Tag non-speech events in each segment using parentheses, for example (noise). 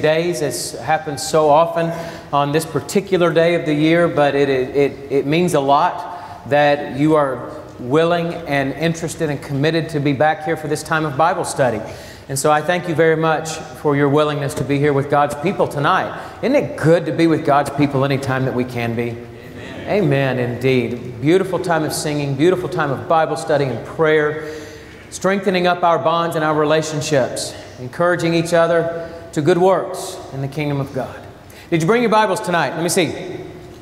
days as happens so often on this particular day of the year, but it, it, it means a lot that you are willing and interested and committed to be back here for this time of Bible study. And so I thank you very much for your willingness to be here with God's people tonight. Isn't it good to be with God's people anytime that we can be? Amen, Amen indeed. Beautiful time of singing, beautiful time of Bible study and prayer, strengthening up our bonds and our relationships, encouraging each other to good works in the kingdom of God. Did you bring your Bibles tonight? Let me see.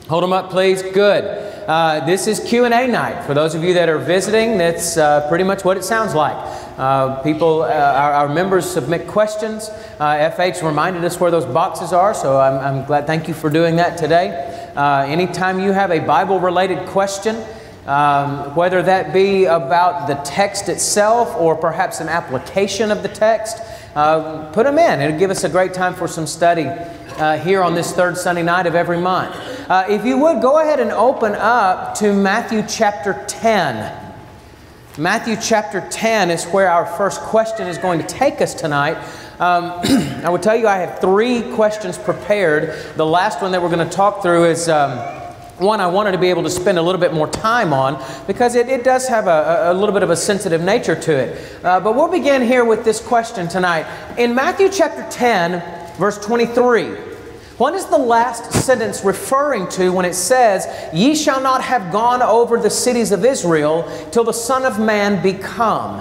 Hold them up, please. Good. Uh, this is Q&A night. For those of you that are visiting, that's uh, pretty much what it sounds like. Uh, people, uh, our, our, members submit questions. FH uh, reminded us where those boxes are, so I'm, I'm glad. Thank you for doing that today. Uh, anytime you have a Bible-related question, um, whether that be about the text itself or perhaps an application of the text, uh, put them in. It'll give us a great time for some study uh, here on this third Sunday night of every month. Uh, if you would, go ahead and open up to Matthew chapter 10. Matthew chapter 10 is where our first question is going to take us tonight. Um, (clears throat) I will tell you, I have three questions prepared. The last one that we're going to talk through is. Um, one I wanted to be able to spend a little bit more time on because it, it does have a, a, little bit of a sensitive nature to it. Uh, but we'll begin here with this question tonight. In Matthew chapter 10, verse 23, what is the last sentence referring to when it says, Ye shall not have gone over the cities of Israel till the Son of Man be come?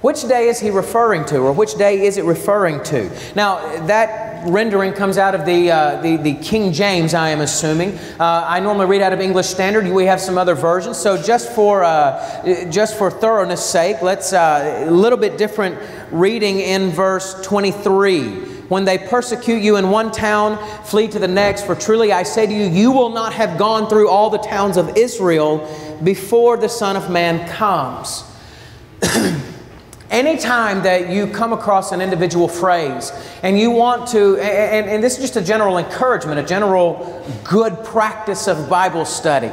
Which day is he referring to, or which day is it referring to? Now, that rendering comes out of the, uh, the, the, King James, I am assuming. Uh, I normally read out of English Standard. We have some other versions. So just for, uh, just for thoroughness sake, let's uh, a little bit different reading in verse 23. When they persecute you in one town, flee to the next. For truly I say to you, you will not have gone through all the towns of Israel before the Son of Man comes. (clears throat) Anytime that you come across an individual phrase and you want to, and, and, this is just a general encouragement, a general good practice of Bible study.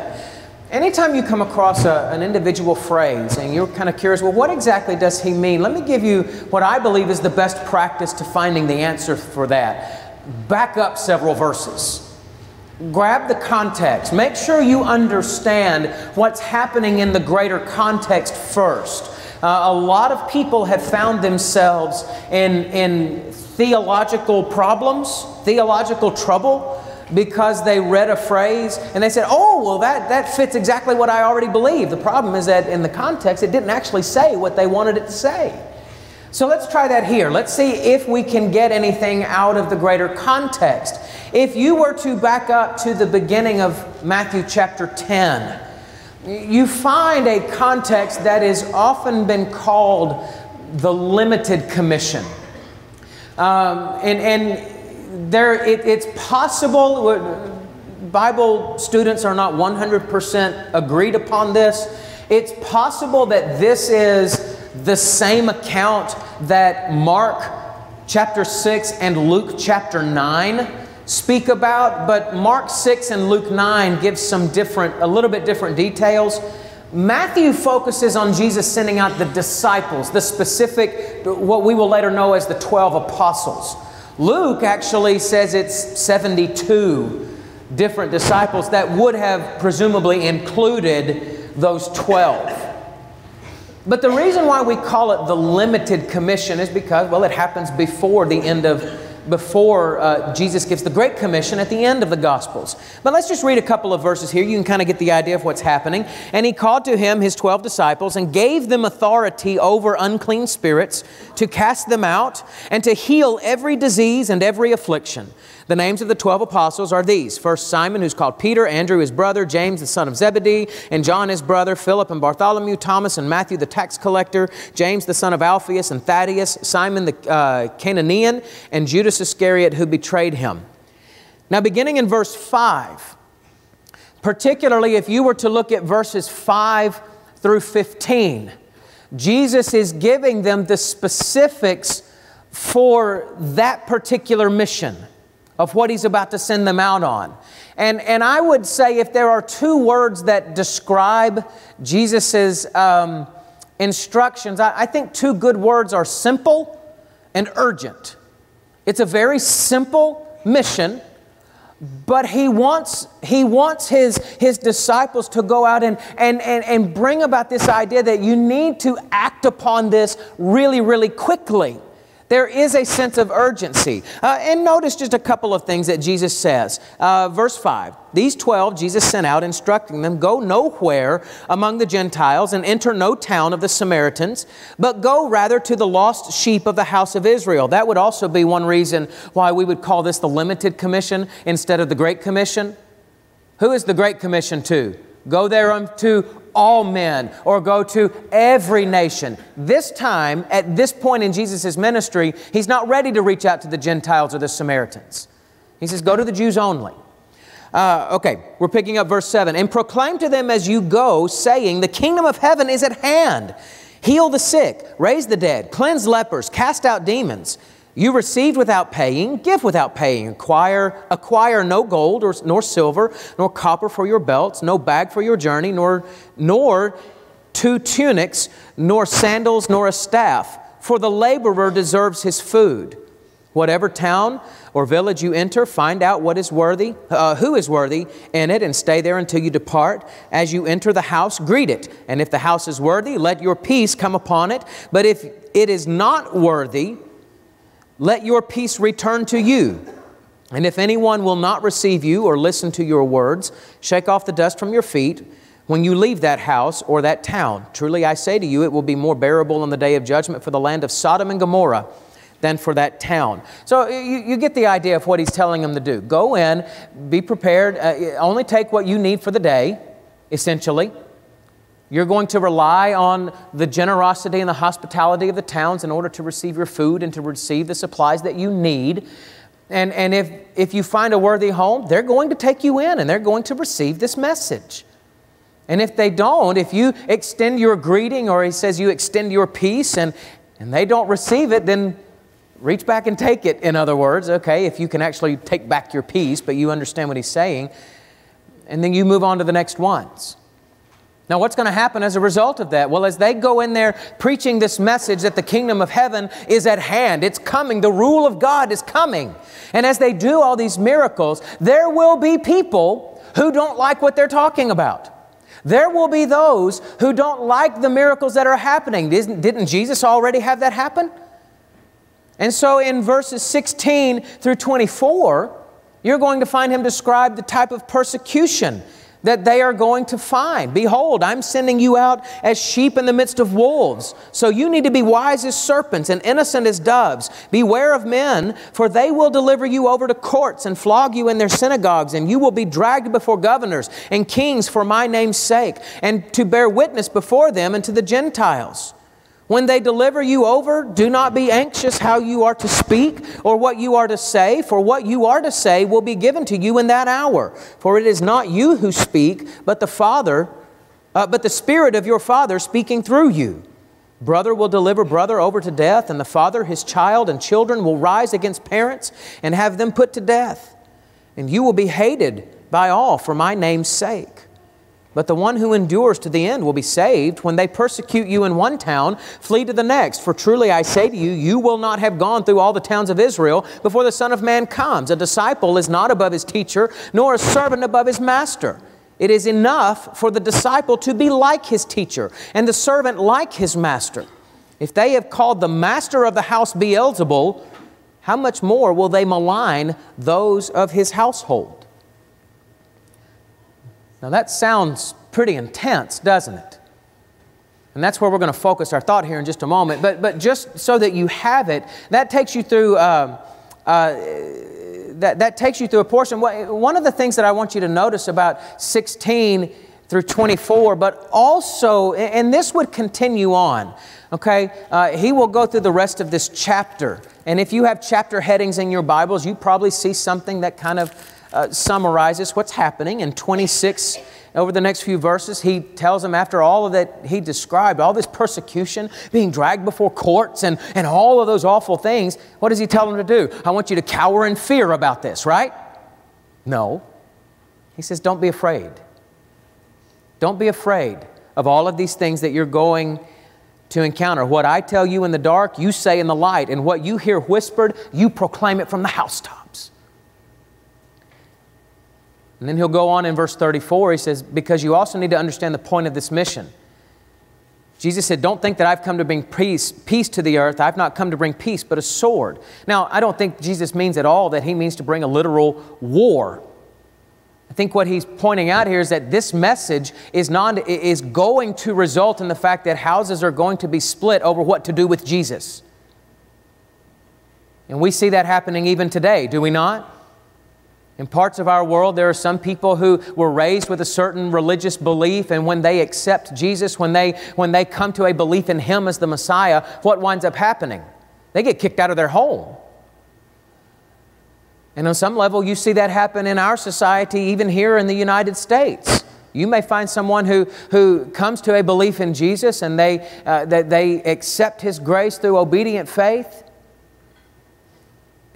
Anytime you come across a, an individual phrase and you're kind of curious, well, what exactly does he mean? Let me give you what I believe is the best practice to finding the answer for that. Back up several verses. Grab the context. Make sure you understand what's happening in the greater context first. Uh, a lot of people have found themselves in, in theological problems, theological trouble, because they read a phrase and they said, oh, well, that, that fits exactly what I already believe. The problem is that in the context, it didn't actually say what they wanted it to say. So let's try that here. Let's see if we can get anything out of the greater context. If you were to back up to the beginning of Matthew chapter 10, you find a context that has often been called the limited commission. Um, and and there, it, it's possible, Bible students are not 100% agreed upon this. It's possible that this is the same account that Mark chapter 6 and Luke chapter 9 speak about, but Mark 6 and Luke 9 gives some different, a little bit different details. Matthew focuses on Jesus sending out the disciples, the specific, what we will later know as the 12 apostles. Luke actually says it's 72 different disciples that would have presumably included those 12. But the reason why we call it the limited commission is because, well, it happens before the end of before uh, Jesus gives the Great Commission at the end of the Gospels. But let's just read a couple of verses here. You can kind of get the idea of what's happening. And he called to him his 12 disciples and gave them authority over unclean spirits to cast them out and to heal every disease and every affliction. The names of the 12 apostles are these First, Simon, who's called Peter, Andrew, his brother, James, the son of Zebedee, and John, his brother, Philip and Bartholomew, Thomas and Matthew, the tax collector, James, the son of Alphaeus, and Thaddeus, Simon the uh, Canaanian, and Judas Iscariot, who betrayed him. Now, beginning in verse 5, particularly if you were to look at verses 5 through 15, Jesus is giving them the specifics for that particular mission of what he's about to send them out on. And, and I would say if there are two words that describe Jesus' um, instructions, I, I think two good words are simple and urgent. It's a very simple mission, but he wants, he wants his, his disciples to go out and, and, and, and bring about this idea that you need to act upon this really, really quickly. There is a sense of urgency. Uh, and notice just a couple of things that Jesus says. Uh, verse 5 These 12 Jesus sent out, instructing them, Go nowhere among the Gentiles and enter no town of the Samaritans, but go rather to the lost sheep of the house of Israel. That would also be one reason why we would call this the limited commission instead of the Great Commission. Who is the Great Commission to? Go there unto all men or go to every nation. This time, at this point in Jesus' ministry, he's not ready to reach out to the Gentiles or the Samaritans. He says, Go to the Jews only. Uh, okay, we're picking up verse 7. And proclaim to them as you go, saying, The kingdom of heaven is at hand. Heal the sick, raise the dead, cleanse lepers, cast out demons. You received without paying, give without paying. Acquire, acquire no gold or, nor silver, nor copper for your belts, no bag for your journey, nor, nor two tunics, nor sandals, nor a staff. For the laborer deserves his food. Whatever town or village you enter, find out what is worthy, uh, who is worthy in it, and stay there until you depart. As you enter the house, greet it. And if the house is worthy, let your peace come upon it. But if it is not worthy, let your peace return to you. And if anyone will not receive you or listen to your words, shake off the dust from your feet when you leave that house or that town. Truly I say to you, it will be more bearable on the day of judgment for the land of Sodom and Gomorrah than for that town. So you, you get the idea of what he's telling them to do. Go in, be prepared, uh, only take what you need for the day, essentially. You're going to rely on the generosity and the hospitality of the towns in order to receive your food and to receive the supplies that you need. And, and if, if you find a worthy home, they're going to take you in and they're going to receive this message. And if they don't, if you extend your greeting or he says you extend your peace and, and they don't receive it, then reach back and take it, in other words, okay, if you can actually take back your peace, but you understand what he's saying. And then you move on to the next ones. Now, what's going to happen as a result of that? Well, as they go in there preaching this message that the kingdom of heaven is at hand, it's coming, the rule of God is coming. And as they do all these miracles, there will be people who don't like what they're talking about. There will be those who don't like the miracles that are happening. Didn't, didn't Jesus already have that happen? And so in verses 16 through 24, you're going to find him describe the type of persecution that they are going to find. Behold, I'm sending you out as sheep in the midst of wolves. So you need to be wise as serpents and innocent as doves. Beware of men, for they will deliver you over to courts and flog you in their synagogues, and you will be dragged before governors and kings for my name's sake, and to bear witness before them and to the Gentiles. When they deliver you over, do not be anxious how you are to speak or what you are to say, for what you are to say will be given to you in that hour. For it is not you who speak, but the Father, uh, but the Spirit of your Father speaking through you. Brother will deliver brother over to death, and the father his child, and children will rise against parents and have them put to death. And you will be hated by all for my name's sake. But the one who endures to the end will be saved. When they persecute you in one town, flee to the next. For truly I say to you, you will not have gone through all the towns of Israel before the Son of Man comes. A disciple is not above his teacher, nor a servant above his master. It is enough for the disciple to be like his teacher, and the servant like his master. If they have called the master of the house Beelzebul, how much more will they malign those of his household? Now that sounds pretty intense, doesn't it? And that's where we're going to focus our thought here in just a moment. But, but just so that you have it, that takes you through. Uh, uh, that, that takes you through a portion. One of the things that I want you to notice about 16 through 24, but also, and this would continue on, okay? Uh, he will go through the rest of this chapter. And if you have chapter headings in your Bibles, you probably see something that kind of uh, summarizes what's happening in 26 over the next few verses. He tells them after all of that he described all this persecution being dragged before courts and, and all of those awful things what does he tell them to do? I want you to cower in fear about this right? No. He says don't be afraid. Don't be afraid of all of these things that you're going to encounter. What I tell you in the dark, you say in the light, and what you hear whispered, you proclaim it from the housetops. And then he'll go on in verse 34, he says, Because you also need to understand the point of this mission. Jesus said, Don't think that I've come to bring peace, peace to the earth. I've not come to bring peace, but a sword. Now, I don't think Jesus means at all that he means to bring a literal war. I think what he's pointing out here is that this message is, not, is going to result in the fact that houses are going to be split over what to do with Jesus. And we see that happening even today, do we not? In parts of our world, there are some people who were raised with a certain religious belief, and when they accept Jesus, when they, when they come to a belief in Him as the Messiah, what winds up happening? They get kicked out of their home. And on some level, you see that happen in our society, even here in the United States. You may find someone who, who comes to a belief in Jesus and they, uh, that they accept His grace through obedient faith.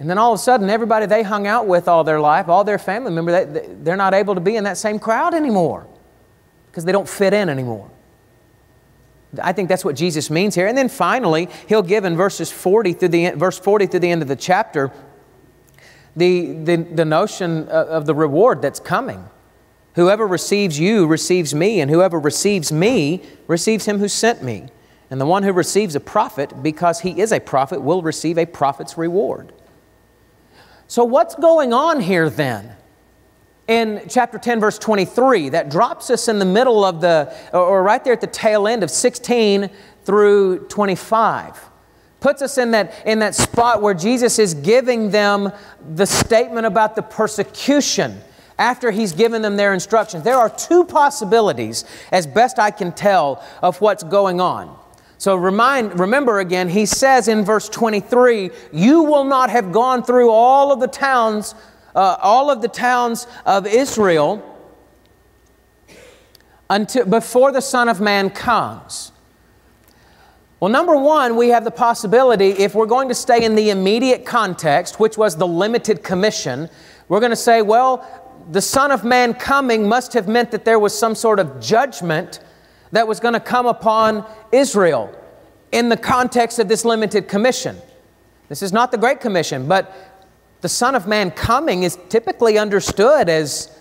And then all of a sudden, everybody they hung out with all their life, all their family members, they're not able to be in that same crowd anymore because they don't fit in anymore. I think that's what Jesus means here. And then finally, he'll give in verses 40 through the, verse 40 through the end of the chapter the, the, the notion uh, of the reward that's coming. Whoever receives you receives me, and whoever receives me receives him who sent me. And the one who receives a prophet, because he is a prophet, will receive a prophet's reward. So, what's going on here then? In chapter 10, verse 23, that drops us in the middle of the, or right there at the tail end of 16 through 25 puts us in that, in that spot where Jesus is giving them the statement about the persecution after he's given them their instructions. There are two possibilities, as best I can tell, of what's going on. So remind, remember again, he says in verse 23, you will not have gone through all of the towns, uh, all of the towns of Israel until, before the Son of Man comes. Well, number one, we have the possibility, if we're going to stay in the immediate context, which was the limited commission, we're going to say, well, the Son of Man coming must have meant that there was some sort of judgment that was going to come upon Israel in the context of this limited commission. This is not the Great Commission, but the Son of Man coming is typically understood as,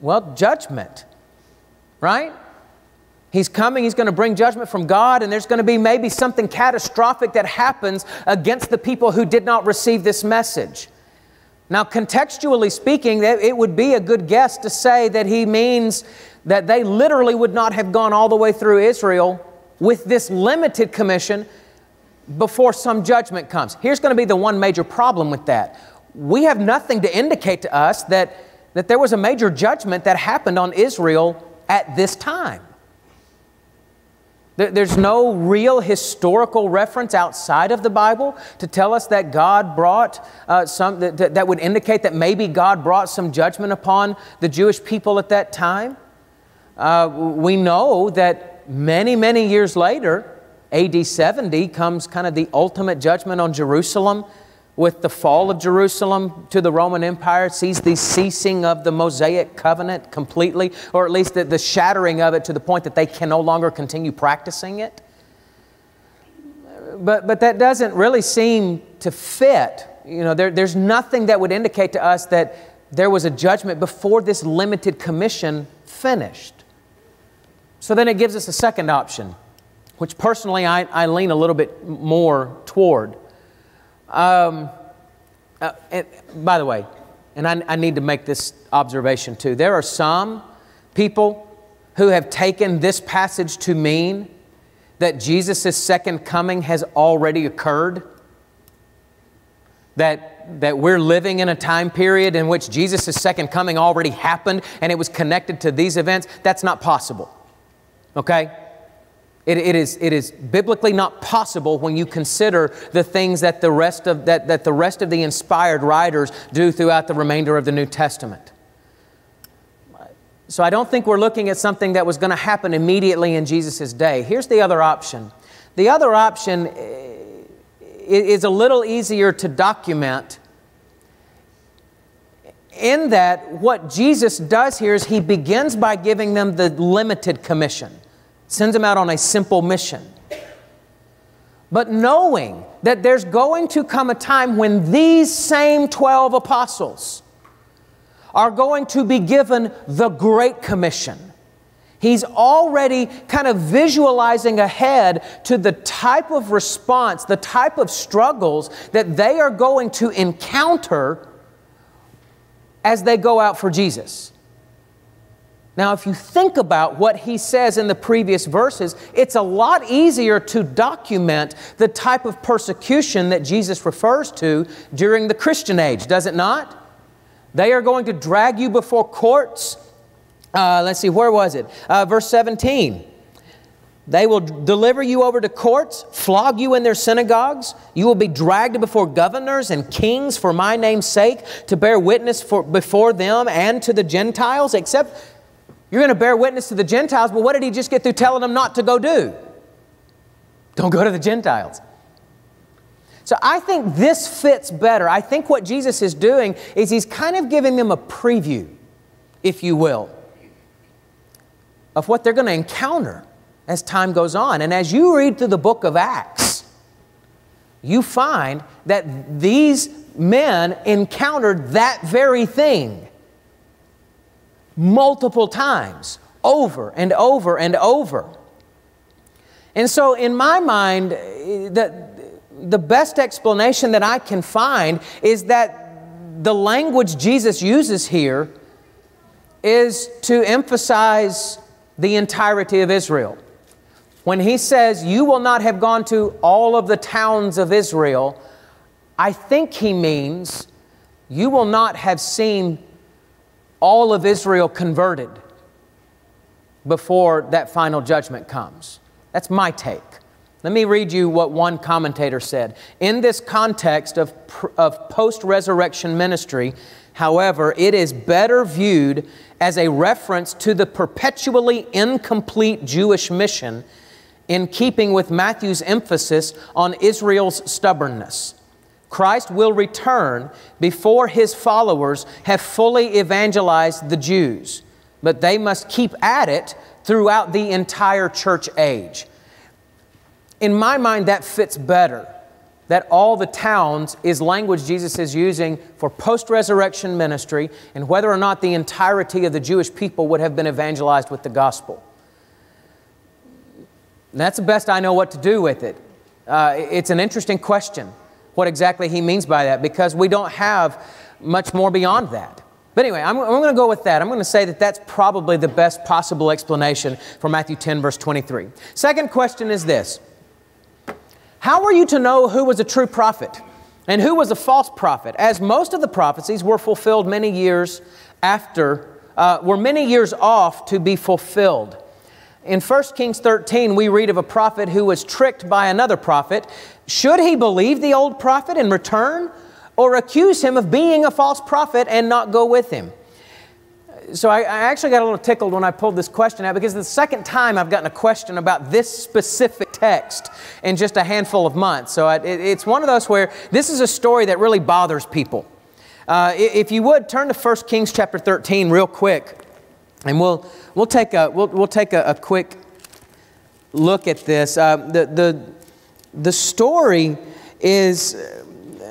well, judgment, right? He's coming, he's going to bring judgment from God, and there's going to be maybe something catastrophic that happens against the people who did not receive this message. Now, contextually speaking, it would be a good guess to say that he means that they literally would not have gone all the way through Israel with this limited commission before some judgment comes. Here's going to be the one major problem with that. We have nothing to indicate to us that, that there was a major judgment that happened on Israel at this time. There's no real historical reference outside of the Bible to tell us that God brought uh, some, that, that would indicate that maybe God brought some judgment upon the Jewish people at that time. Uh, we know that many, many years later, AD 70, comes kind of the ultimate judgment on Jerusalem with the fall of Jerusalem to the Roman Empire, sees the ceasing of the Mosaic covenant completely, or at least the, the, shattering of it to the point that they can no longer continue practicing it. But, but that doesn't really seem to fit. You know, there, there's nothing that would indicate to us that there was a judgment before this limited commission finished. So then it gives us a second option, which personally I, I lean a little bit more toward. Um, uh, and by the way, and I, I need to make this observation too. There are some people who have taken this passage to mean that Jesus' second coming has already occurred. That, that we're living in a time period in which Jesus' second coming already happened and it was connected to these events. That's not possible. Okay? It, it, is, it is biblically not possible when you consider the things that the, rest of, that, that the rest of the inspired writers do throughout the remainder of the New Testament. So I don't think we're looking at something that was going to happen immediately in Jesus' day. Here's the other option. The other option eh, is a little easier to document in that what Jesus does here is he begins by giving them the limited commission sends them out on a simple mission. but knowing that there's going to come a time when these same 12 apostles are going to be given the Great Commission. He's already kind of visualizing ahead to the type of response, the type of struggles that they are going to encounter as they go out for Jesus. Now, if you think about what he says in the previous verses, it's a lot easier to document the type of persecution that Jesus refers to during the Christian age, does it not? They are going to drag you before courts. Uh, let's see, where was it? Uh, verse 17. They will deliver you over to courts, flog you in their synagogues. You will be dragged before governors and kings for my name's sake to bear witness for, before them and to the Gentiles, except you're going to bear witness to the Gentiles, but what did he just get through telling them not to go do? Don't go to the Gentiles. So I think this fits better. I think what Jesus is doing is he's kind of giving them a preview, if you will, of what they're going to encounter as time goes on. And as you read through the book of Acts, you find that these men encountered that very thing multiple times, over and over and over. And so, in my mind, the, the best explanation that I can find is that the language Jesus uses here is to emphasize the entirety of Israel. When he says, You will not have gone to all of the towns of Israel, I think he means you will not have seen all of Israel converted before that final judgment comes. That's my take. Let me read you what one commentator said. In this context of, of post resurrection ministry, however, it is better viewed as a reference to the perpetually incomplete Jewish mission in keeping with Matthew's emphasis on Israel's stubbornness. Christ will return before his followers have fully evangelized the Jews, but they must keep at it throughout the entire church age. In my mind, that fits better. That all the towns is language Jesus is using for post resurrection ministry and whether or not the entirety of the Jewish people would have been evangelized with the gospel. That's the best I know what to do with it. Uh, it's an interesting question what exactly he means by that because we don't have much more beyond that. But anyway, I'm, I'm going to go with that. I'm going to say that that's probably the best possible explanation for Matthew 10, verse 23. Second question is this How were you to know who was a true prophet and who was a false prophet, as most of the prophecies were fulfilled many years after, uh, were many years off to be fulfilled? In 1 Kings 13, we read of a prophet who was tricked by another prophet. Should he believe the old prophet and return, or accuse him of being a false prophet and not go with him? So I, I actually got a little tickled when I pulled this question out because the second time I've gotten a question about this specific text in just a handful of months. So it, it's one of those where this is a story that really bothers people. Uh, if you would turn to 1 Kings chapter 13 real quick. And we'll, we'll take, a, we'll, we'll take a, a quick look at this. Uh, the, the, the story is,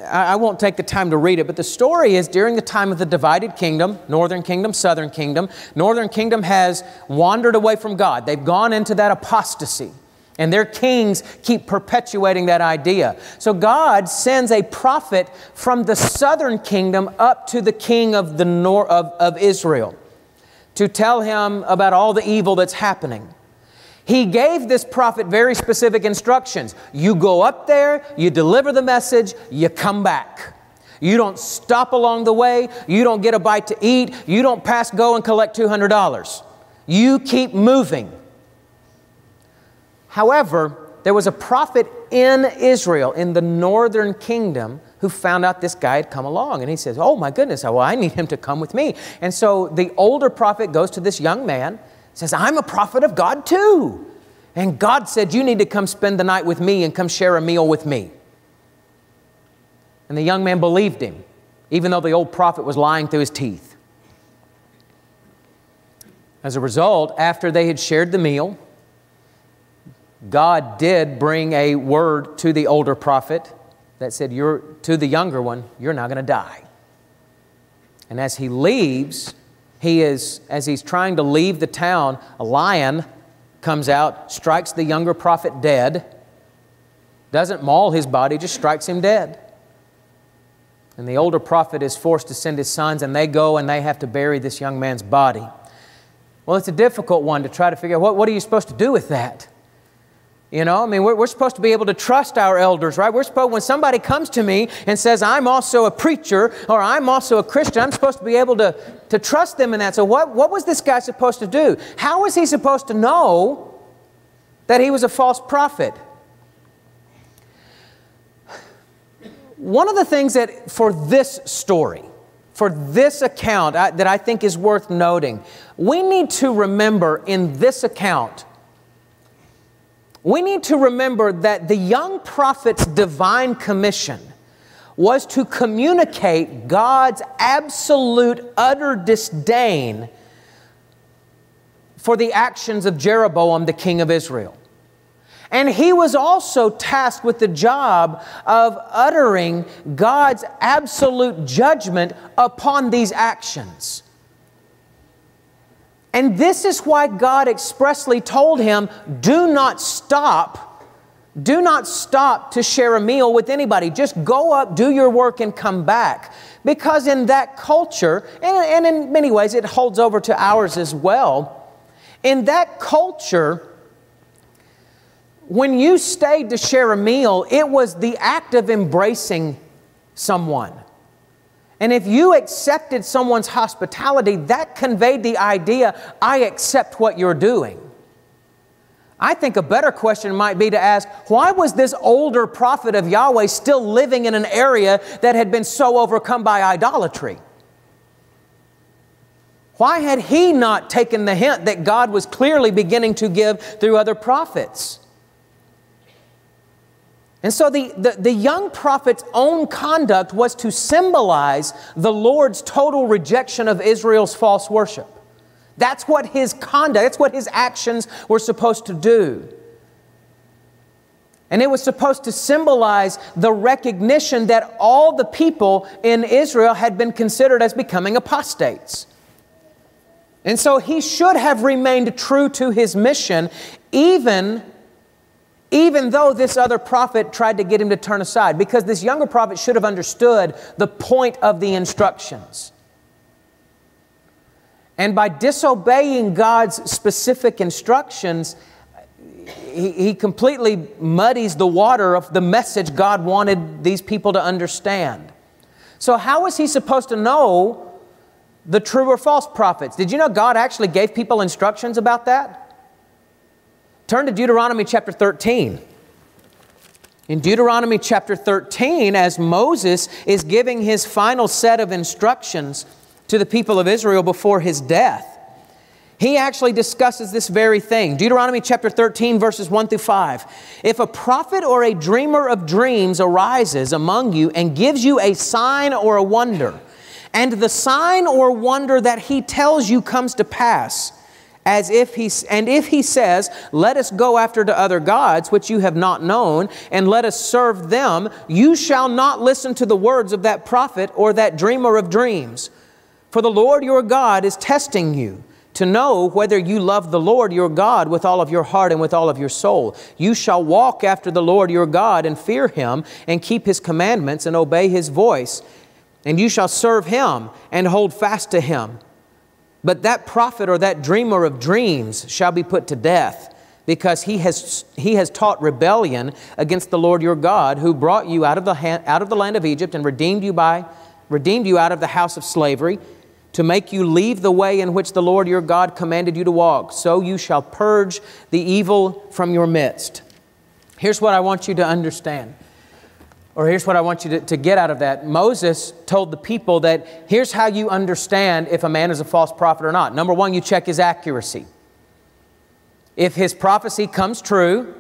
I, I won't take the time to read it, but the story is during the time of the divided kingdom, northern kingdom, southern kingdom, northern kingdom has wandered away from God. They've gone into that apostasy. And their kings keep perpetuating that idea. So God sends a prophet from the southern kingdom up to the king of, the nor- of, of Israel to tell him about all the evil that's happening. He gave this prophet very specific instructions. You go up there, you deliver the message, you come back. You don't stop along the way, you don't get a bite to eat, you don't pass go and collect $200. You keep moving. However, there was a prophet in Israel, in the northern kingdom, who found out this guy had come along. And he says, Oh my goodness, well, I need him to come with me. And so the older prophet goes to this young man, says, I'm a prophet of God too. And God said, You need to come spend the night with me and come share a meal with me. And the young man believed him, even though the old prophet was lying through his teeth. As a result, after they had shared the meal, God did bring a word to the older prophet that said, you're, to the younger one, you're not going to die. And as he leaves, he is, as he's trying to leave the town, a lion comes out, strikes the younger prophet dead, doesn't maul his body, just strikes him dead. And the older prophet is forced to send his sons, and they go and they have to bury this young man's body. Well, it's a difficult one to try to figure out what, what are you supposed to do with that? You know, I mean, we're, we're supposed to be able to trust our elders, right? We're supposed, when somebody comes to me and says, I'm also a preacher or I'm also a Christian, I'm supposed to be able to, to trust them in that. So, what, what was this guy supposed to do? How was he supposed to know that he was a false prophet? One of the things that, for this story, for this account I, that I think is worth noting, we need to remember in this account we need to remember that the young prophet's divine commission was to communicate God's absolute, utter disdain for the actions of Jeroboam, the king of Israel. And he was also tasked with the job of uttering God's absolute judgment upon these actions. And this is why God expressly told him, do not stop. Do not stop to share a meal with anybody. Just go up, do your work, and come back. Because in that culture, and, and in many ways it holds over to ours as well, in that culture, when you stayed to share a meal, it was the act of embracing someone. And if you accepted someone's hospitality, that conveyed the idea, I accept what you're doing. I think a better question might be to ask, why was this older prophet of Yahweh still living in an area that had been so overcome by idolatry? Why had he not taken the hint that God was clearly beginning to give through other prophets? And so the, the, the, young prophet's own conduct was to symbolize the Lord's total rejection of Israel's false worship. That's what his conduct, that's what his actions were supposed to do. And it was supposed to symbolize the recognition that all the people in Israel had been considered as becoming apostates. And so he should have remained true to his mission, even even though this other prophet tried to get him to turn aside, because this younger prophet should have understood the point of the instructions. And by disobeying God's specific instructions, he, he, completely muddies the water of the message God wanted these people to understand. So, how was he supposed to know the true or false prophets? Did you know God actually gave people instructions about that? Turn to Deuteronomy chapter 13. In Deuteronomy chapter 13, as Moses is giving his final set of instructions to the people of Israel before his death, he actually discusses this very thing. Deuteronomy chapter 13, verses 1 through 5. If a prophet or a dreamer of dreams arises among you and gives you a sign or a wonder, and the sign or wonder that he tells you comes to pass, as if he and if he says let us go after to other gods which you have not known and let us serve them you shall not listen to the words of that prophet or that dreamer of dreams for the lord your god is testing you to know whether you love the Lord your God with all of your heart and with all of your soul. You shall walk after the Lord your God and fear him and keep his commandments and obey his voice. And you shall serve him and hold fast to him. But that prophet or that dreamer of dreams shall be put to death because he has, he has taught rebellion against the Lord your God who brought you out of, the out of the land of Egypt and redeemed you, by, redeemed you out of the house of slavery to make you leave the way in which the Lord your God commanded you to walk. So you shall purge the evil from your midst. Here's what I want you to understand or here's what I want you to, to, get out of that. Moses told the people that here's how you understand if a man is a false prophet or not. Number one, you check his accuracy. If his prophecy comes true,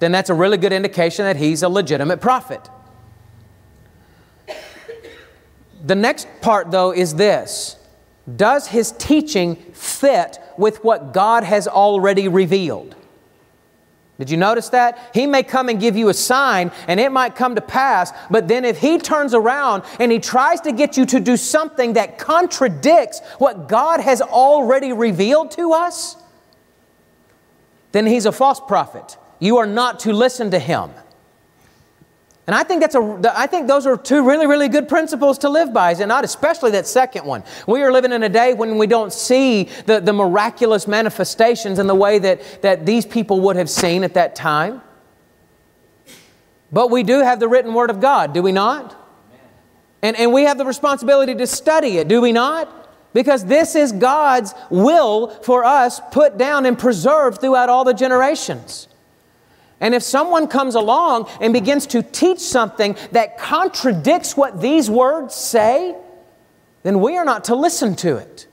then that's a really good indication that he's a legitimate prophet. The next part, though, is this Does his teaching fit with what God has already revealed? Did you notice that? He may come and give you a sign and it might come to pass, but then if he turns around and he tries to get you to do something that contradicts what God has already revealed to us, then he's a false prophet. You are not to listen to him. And I think that's a, I think those are two really, really good principles to live by, is it not? Especially that second one. We are living in a day when we don't see the, the miraculous manifestations in the way that, that these people would have seen at that time. But we do have the written Word of God, do we not? And, and we have the responsibility to study it, do we not? Because this is God's will for us put down and preserved throughout all the generations. And if someone comes along and begins to teach something that contradicts what these words say, then we are not to listen to it.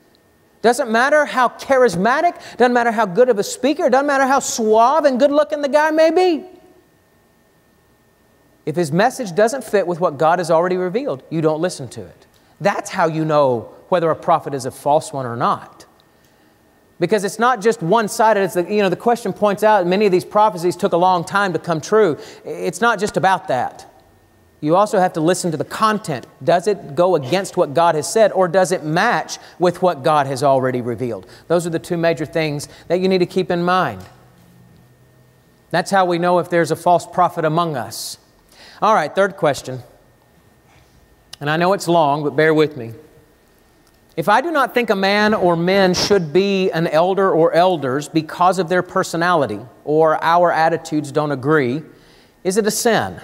Doesn't matter how charismatic, doesn't matter how good of a speaker, doesn't matter how suave and good looking the guy may be. If his message doesn't fit with what God has already revealed, you don't listen to it. That's how you know whether a prophet is a false one or not. Because it's not just one-sided. It's the, you know, the question points out many of these prophecies took a long time to come true. It's not just about that. You also have to listen to the content. Does it go against what God has said or does it match with what God has already revealed? Those are the two major things that you need to keep in mind. That's how we know if there's a false prophet among us. All right, third question. And I know it's long, but bear with me. If I do not think a man or men should be an elder or elders because of their personality or our attitudes don't agree, is it a sin?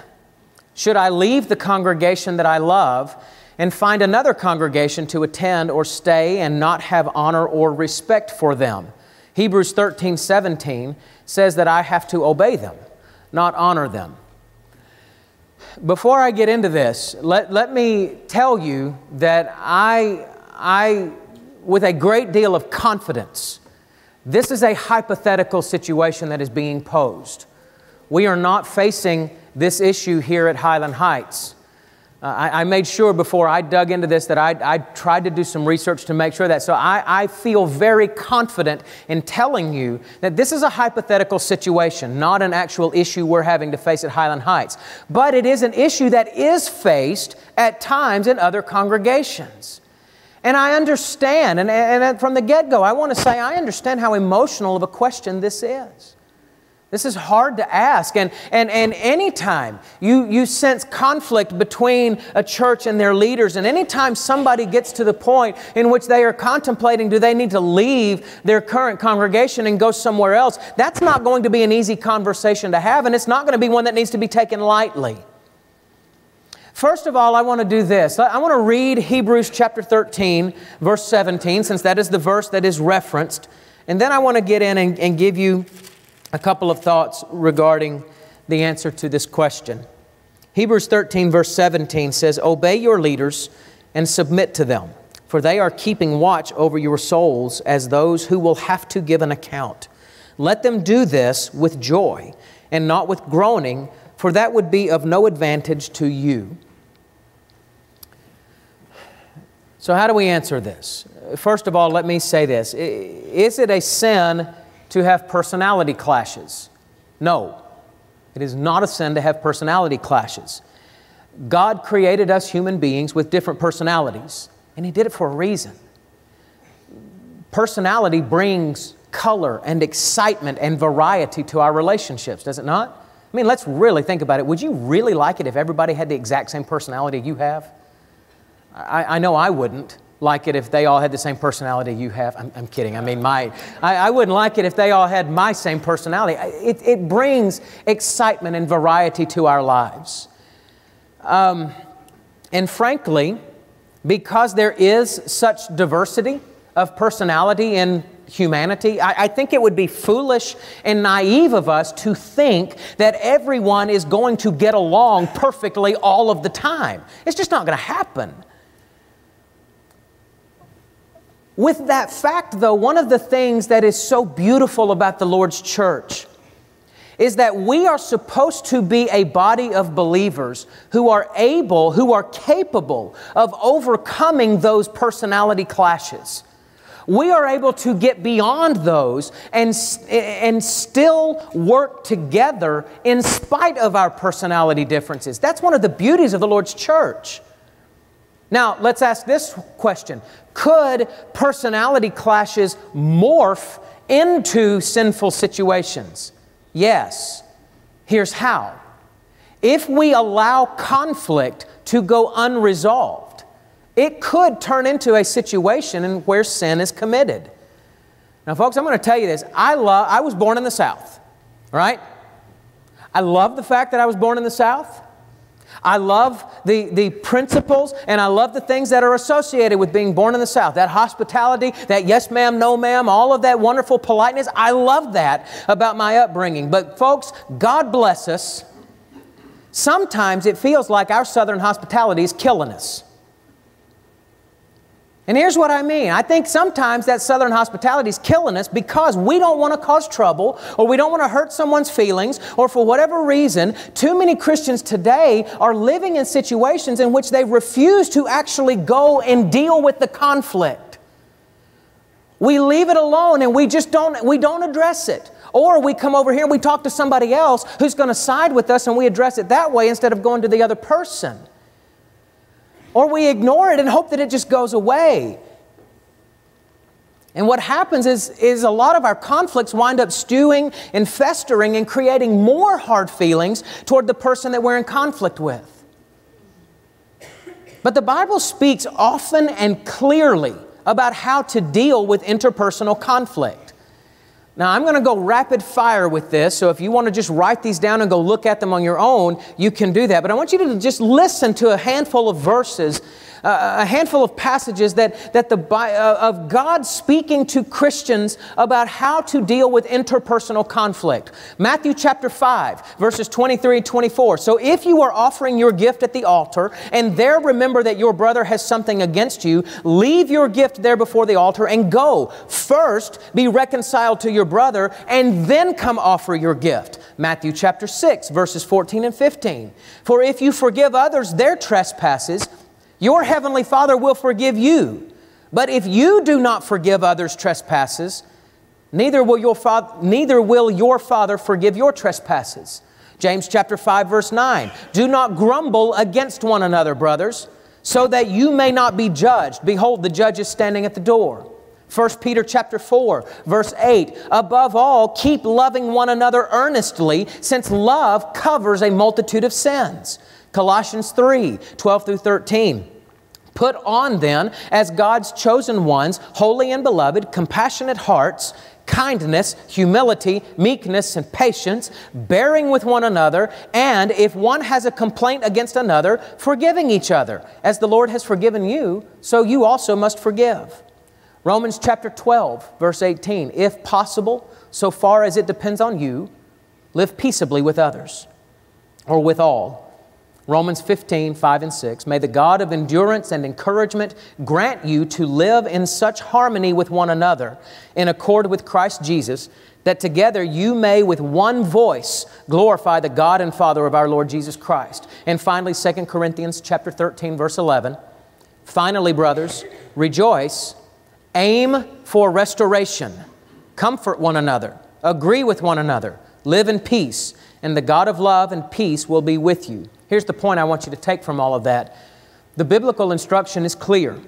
Should I leave the congregation that I love and find another congregation to attend or stay and not have honor or respect for them? Hebrews 13 17 says that I have to obey them, not honor them. Before I get into this, let, let me tell you that I I, with a great deal of confidence, this is a hypothetical situation that is being posed. We are not facing this issue here at Highland Heights. Uh, I, I, made sure before I dug into this that I, I tried to do some research to make sure that. So I, I feel very confident in telling you that this is a hypothetical situation, not an actual issue we're having to face at Highland Heights. But it is an issue that is faced at times in other congregations. And I understand, and, and from the get go, I want to say I understand how emotional of a question this is. This is hard to ask. And, and, and anytime you, you sense conflict between a church and their leaders, and anytime somebody gets to the point in which they are contemplating do they need to leave their current congregation and go somewhere else, that's not going to be an easy conversation to have, and it's not going to be one that needs to be taken lightly. First of all, I want to do this. I want to read Hebrews chapter 13, verse 17, since that is the verse that is referenced. And then I want to get in and, and give you a couple of thoughts regarding the answer to this question. Hebrews 13, verse 17 says, Obey your leaders and submit to them, for they are keeping watch over your souls as those who will have to give an account. Let them do this with joy and not with groaning, for that would be of no advantage to you. So, how do we answer this? First of all, let me say this Is it a sin to have personality clashes? No. It is not a sin to have personality clashes. God created us human beings with different personalities, and He did it for a reason. Personality brings color and excitement and variety to our relationships, does it not? I mean, let's really think about it. Would you really like it if everybody had the exact same personality you have? I, I know I wouldn't like it if they all had the same personality you have. I'm, I'm kidding. I mean, my, I, I, wouldn't like it if they all had my same personality. It, it brings excitement and variety to our lives. Um, and frankly, because there is such diversity of personality in humanity, I, I think it would be foolish and naive of us to think that everyone is going to get along perfectly all of the time. It's just not going to happen. With that fact, though, one of the things that is so beautiful about the Lord's church is that we are supposed to be a body of believers who are able, who are capable of overcoming those personality clashes. we are able to get beyond those and, and still work together in spite of our personality differences. That's one of the beauties of the Lord's church. Now, let's ask this question Could personality clashes morph into sinful situations? Yes. Here's how. If we allow conflict to go unresolved, it could turn into a situation in where sin is committed. Now, folks, I'm going to tell you this. I, love, I was born in the South, right? I love the fact that I was born in the South. I love the, the principles and I love the things that are associated with being born in the South. That hospitality, that yes ma'am, no ma'am, all of that wonderful politeness. I love that about my upbringing. But folks, God bless us. Sometimes it feels like our Southern hospitality is killing us. And here's what I mean. I think sometimes that Southern hospitality is killing us because we don't want to cause trouble or we don't want to hurt someone's feelings or for whatever reason, too many Christians today are living in situations in which they refuse to actually go and deal with the conflict. We leave it alone and we just don't, we don't address it. Or we come over here and we talk to somebody else who's going to side with us and we address it that way instead of going to the other person or we ignore it and hope that it just goes away. And what happens is, is a lot of our conflicts wind up stewing and festering and creating more hard feelings toward the person that we're in conflict with. But the Bible speaks often and clearly about how to deal with interpersonal conflict. Now, I'm going to go rapid fire with this, so if you want to just write these down and go look at them on your own, you can do that. But I want you to just listen to a handful of verses a handful of passages that, that the, uh, of God speaking to Christians about how to deal with interpersonal conflict. Matthew chapter 5, verses 23 and 24. So if you are offering your gift at the altar and there remember that your brother has something against you, leave your gift there before the altar and go. First, be reconciled to your brother and then come offer your gift. Matthew chapter 6, verses 14 and 15. For if you forgive others their trespasses, your heavenly Father will forgive you. But if you do not forgive others' trespasses, neither will your father, neither will your Father forgive your trespasses. James chapter 5 verse 9. Do not grumble against one another, brothers, so that you may not be judged. Behold, the judge is standing at the door. 1 Peter chapter 4 verse 8 above all keep loving one another earnestly since love covers a multitude of sins Colossians 3 12 through 13. Put on then, as God's chosen ones, holy and beloved, compassionate hearts, kindness, humility, meekness, and patience, bearing with one another, and if one has a complaint against another, forgiving each other. As the Lord has forgiven you, so you also must forgive. Romans chapter 12, verse 18. If possible, so far as it depends on you, live peaceably with others, or with all. Romans 15, 5 and 6. May the God of endurance and encouragement grant you to live in such harmony with one another, in accord with Christ Jesus, that together you may with one voice glorify the God and Father of our Lord Jesus Christ. And finally, 2 Corinthians chapter 13, verse 11. Finally, brothers, rejoice, aim for restoration, comfort one another, agree with one another, live in peace, and the God of love and peace will be with you. Here's the point I want you to take from all of that the biblical instruction is clear.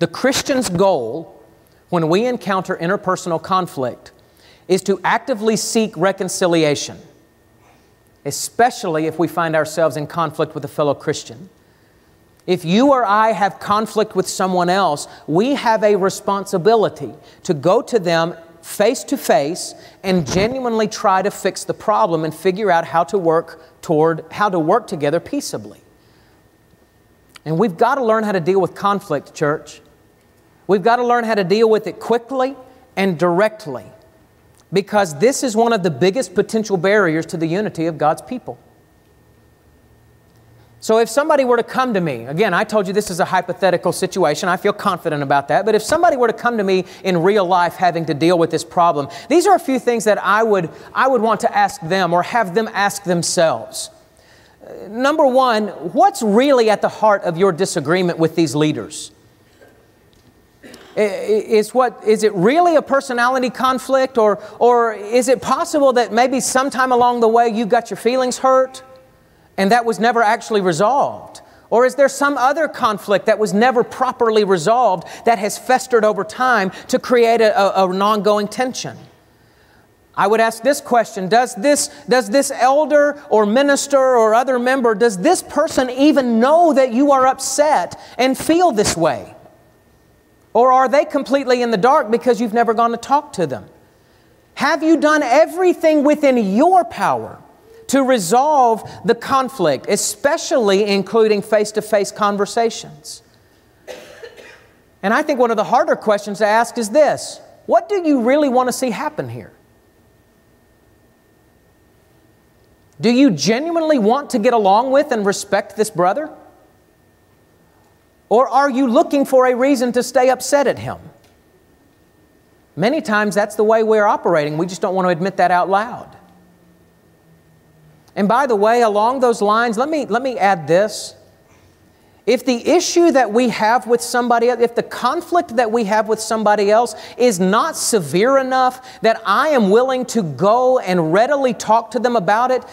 The Christian's goal when we encounter interpersonal conflict is to actively seek reconciliation, especially if we find ourselves in conflict with a fellow Christian. If you or I have conflict with someone else, we have a responsibility to go to them face to face and genuinely try to fix the problem and figure out how to work toward how to work together peaceably. And we've got to learn how to deal with conflict, church. We've got to learn how to deal with it quickly and directly because this is one of the biggest potential barriers to the unity of God's people. So if somebody were to come to me, again, I told you this is a hypothetical situation. I feel confident about that. But if somebody were to come to me in real life having to deal with this problem, these are a few things that I would, I would want to ask them or have them ask themselves. Number one, what's really at the heart of your disagreement with these leaders? Is, what, is it really a personality conflict, or, or is it possible that maybe sometime along the way you got your feelings hurt and that was never actually resolved? Or is there some other conflict that was never properly resolved that has festered over time to create a, a, an ongoing tension? I would ask this question does this, does this elder or minister or other member, does this person even know that you are upset and feel this way? Or are they completely in the dark because you've never gone to talk to them? Have you done everything within your power to resolve the conflict, especially including face to face conversations? And I think one of the harder questions to ask is this What do you really want to see happen here? Do you genuinely want to get along with and respect this brother? Or are you looking for a reason to stay upset at him? Many times that's the way we're operating. We just don't want to admit that out loud. And by the way, along those lines, let me, let me add this. If the issue that we have with somebody if the conflict that we have with somebody else is not severe enough that I am willing to go and readily talk to them about it,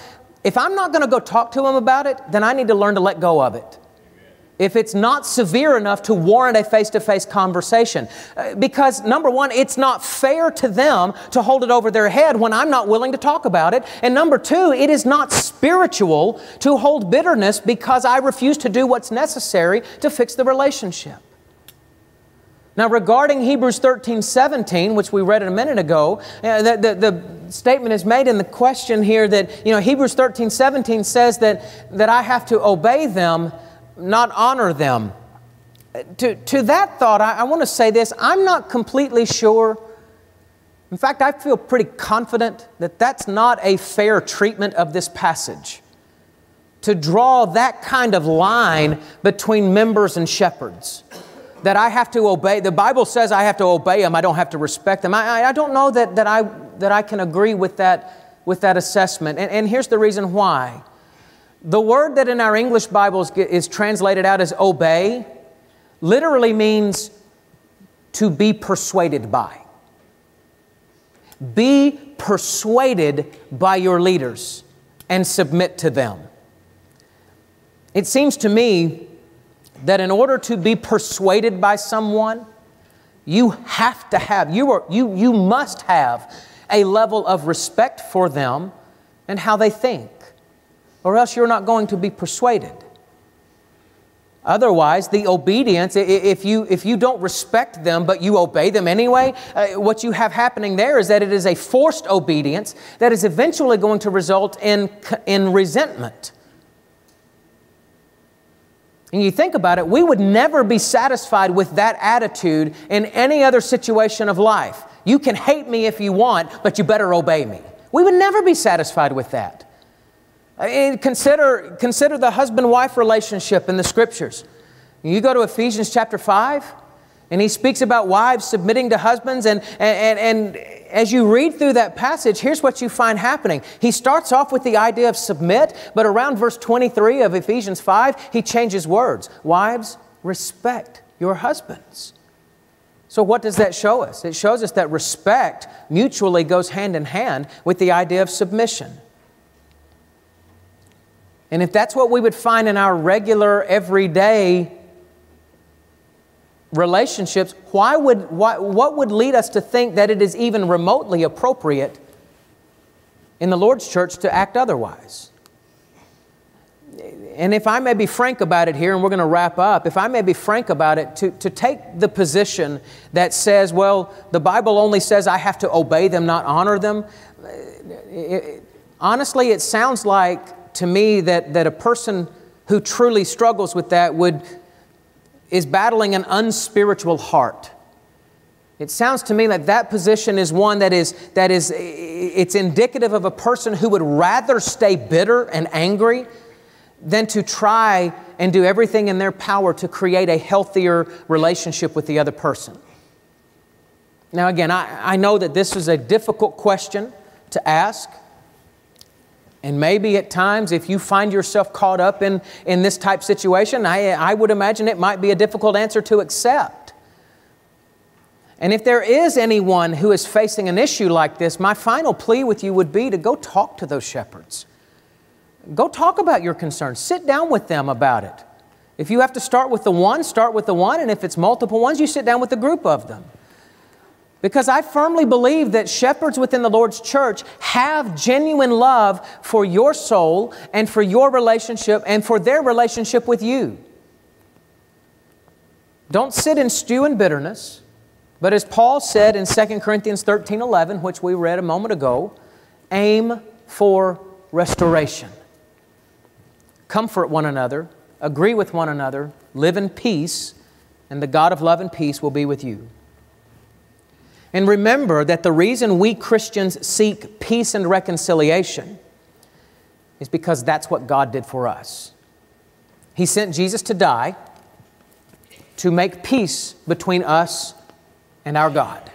if I'm not going to go talk to them about it, then I need to learn to let go of it if it's not severe enough to warrant a face to face conversation. Uh, because, number one, it's not fair to them to hold it over their head when I'm not willing to talk about it. And number two, it is not spiritual to hold bitterness because I refuse to do what's necessary to fix the relationship. Now, regarding Hebrews 13 17, which we read a minute ago, uh, the, the, the, statement is made in the question here that, you know, Hebrews 13 17 says that, that I have to obey them not honor them. To, to that thought, I, I want to say this I'm not completely sure. In fact, I feel pretty confident that that's not a fair treatment of this passage. To draw that kind of line between members and shepherds. That I have to obey, the Bible says I have to obey them, I don't have to respect them. I, I don't know that, that, I, that I can agree with that, with that assessment. And, and here's the reason why. The word that in our English Bibles is translated out as obey literally means to be persuaded by. Be persuaded by your leaders and submit to them. It seems to me that in order to be persuaded by someone, you have to have, you, are, you, you must have a level of respect for them and how they think or else you're not going to be persuaded. Otherwise, the obedience, if you, if you don't respect them but you obey them anyway, uh, what you have happening there is that it is a forced obedience that is eventually going to result in, in resentment. And you think about it, we would never be satisfied with that attitude in any other situation of life. You can hate me if you want, but you better obey me. We would never be satisfied with that. Uh, consider, consider the husband wife relationship in the scriptures. You go to Ephesians chapter 5, and he speaks about wives submitting to husbands. And, and, and as you read through that passage, here's what you find happening. He starts off with the idea of submit, but around verse 23 of Ephesians 5, he changes words. Wives, respect your husbands. So, what does that show us? It shows us that respect mutually goes hand in hand with the idea of submission. And if that's what we would find in our regular, everyday relationships, why would, why, what would lead us to think that it is even remotely appropriate in the Lord's church to act otherwise? And if I may be frank about it here, and we're going to wrap up, if I may be frank about it, to, to take the position that says, well, the Bible only says I have to obey them, not honor them, it, honestly, it sounds like to me that, that a person who truly struggles with that would, is battling an unspiritual heart. It sounds to me like that position is one that is, that is it's indicative of a person who would rather stay bitter and angry than to try and do everything in their power to create a healthier relationship with the other person. Now, again, I, I know that this is a difficult question to ask. And maybe at times, if you find yourself caught up in, in this type situation, I, I would imagine it might be a difficult answer to accept. And if there is anyone who is facing an issue like this, my final plea with you would be to go talk to those shepherds. Go talk about your concerns. Sit down with them about it. If you have to start with the one, start with the one, and if it's multiple ones, you sit down with a group of them. Because I firmly believe that shepherds within the Lord's church have genuine love for your soul and for your relationship and for their relationship with you. Don't sit in stew and bitterness, but as Paul said in 2 Corinthians 13 11, which we read a moment ago, aim for restoration. Comfort one another, agree with one another, live in peace, and the God of love and peace will be with you. And remember that the reason we Christians seek peace and reconciliation is because that's what God did for us. He sent Jesus to die to make peace between us and our God.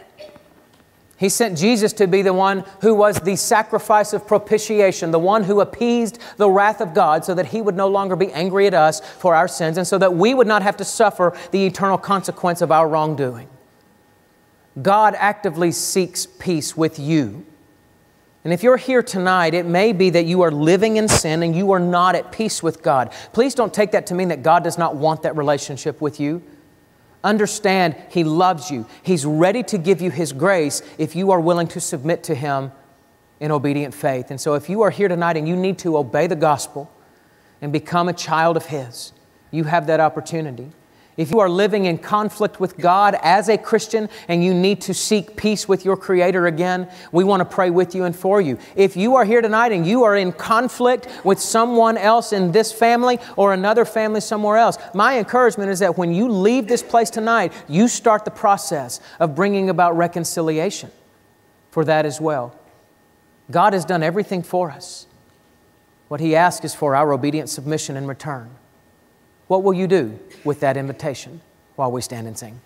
He sent Jesus to be the one who was the sacrifice of propitiation, the one who appeased the wrath of God so that He would no longer be angry at us for our sins and so that we would not have to suffer the eternal consequence of our wrongdoing. God actively seeks peace with you. And if you're here tonight, it may be that you are living in sin and you are not at peace with God. Please don't take that to mean that God does not want that relationship with you. Understand He loves you. He's ready to give you His grace if you are willing to submit to Him in obedient faith. And so, if you are here tonight and you need to obey the gospel and become a child of His, you have that opportunity. If you are living in conflict with God as a Christian and you need to seek peace with your Creator again, we want to pray with you and for you. If you are here tonight and you are in conflict with someone else in this family or another family somewhere else, my encouragement is that when you leave this place tonight, you start the process of bringing about reconciliation for that as well. God has done everything for us. What He asks is for our obedient submission in return. What will you do with that invitation while we stand and sing?